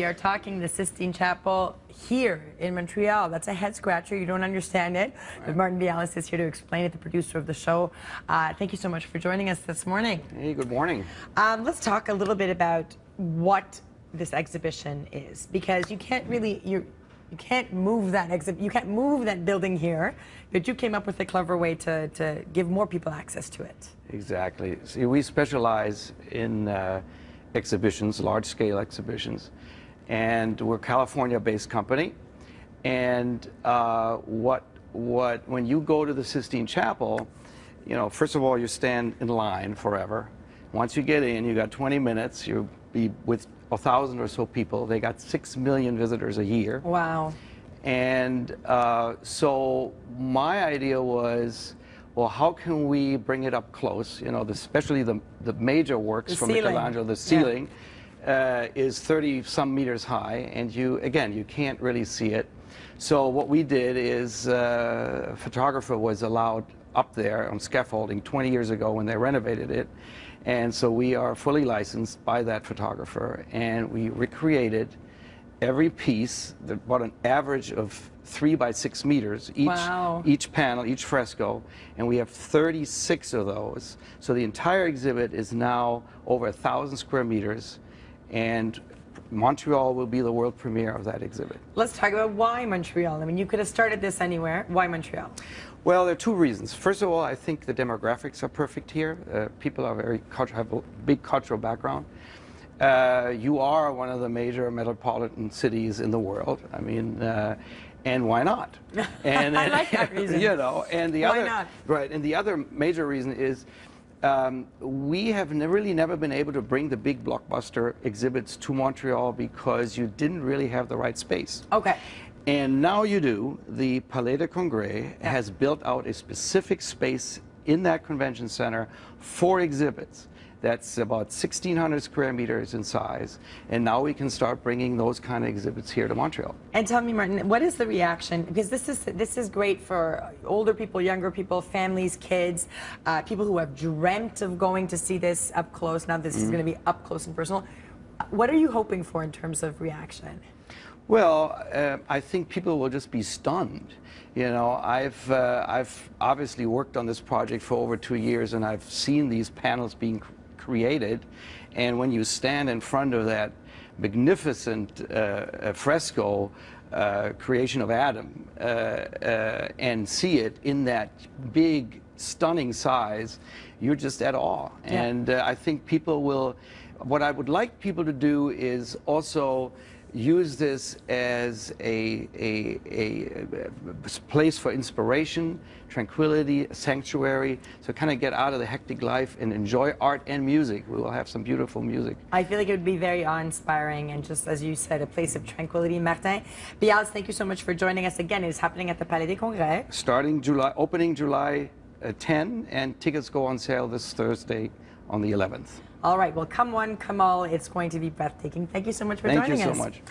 We are talking the Sistine Chapel here in Montreal. That's a head scratcher. You don't understand it. But Martin Biallas is here to explain it, the producer of the show. Uh, thank you so much for joining us this morning. Hey, good morning. Um, let's talk a little bit about what this exhibition is, because you can't really you you can't move that exhibit. You can't move that building here, but you came up with a clever way to to give more people access to it. Exactly. See, we specialize in uh, exhibitions, large-scale exhibitions and we're a California-based company. And uh, what what when you go to the Sistine Chapel, you know, first of all, you stand in line forever. Once you get in, you got 20 minutes. You'll be with a thousand or so people. They got six million visitors a year. Wow. And uh, so my idea was, well, how can we bring it up close? You know, the, especially the the major works the from ceiling. Michelangelo, the ceiling. Yeah uh, is 30 some meters high, and you, again, you can't really see it. So what we did is uh, a photographer was allowed up there on scaffolding 20 years ago when they renovated it. And so we are fully licensed by that photographer, and we recreated every piece, about an average of three by six meters each, wow. each panel, each fresco, and we have 36 of those. So the entire exhibit is now over a thousand square meters and Montreal will be the world premiere of that exhibit. Let's talk about why Montreal. I mean, you could have started this anywhere. Why Montreal? Well, there are two reasons. First of all, I think the demographics are perfect here. Uh, people are very have a big cultural background. Uh, you are one of the major metropolitan cities in the world. I mean, uh, and why not? And I like that reason. You know, and the why other not? right, and the other major reason is um, we have really never been able to bring the big blockbuster exhibits to Montreal because you didn't really have the right space. Okay. And now you do. The Palais de Congrès yeah. has built out a specific space in that convention center for exhibits that's about 1,600 square meters in size. And now we can start bringing those kind of exhibits here to Montreal. And tell me, Martin, what is the reaction? Because this is this is great for older people, younger people, families, kids, uh, people who have dreamt of going to see this up close. Now this mm -hmm. is going to be up close and personal. What are you hoping for in terms of reaction? Well, uh, I think people will just be stunned. You know, I've uh, I've obviously worked on this project for over two years, and I've seen these panels being created. And when you stand in front of that magnificent uh, fresco uh, creation of Adam uh, uh, and see it in that big, stunning size, you're just at awe. Yeah. And uh, I think people will, what I would like people to do is also use this as a, a, a, place for inspiration, tranquility, sanctuary, so kind of get out of the hectic life and enjoy art and music. We will have some beautiful music. I feel like it would be very awe-inspiring and just, as you said, a place of tranquility. Martin Biallas, thank you so much for joining us again. It is happening at the Palais des Congrès. Starting July, opening July Uh, 10, and tickets go on sale this Thursday on the 11th. All right, well, come one, come all. It's going to be breathtaking. Thank you so much for Thank joining us. Thank you so much.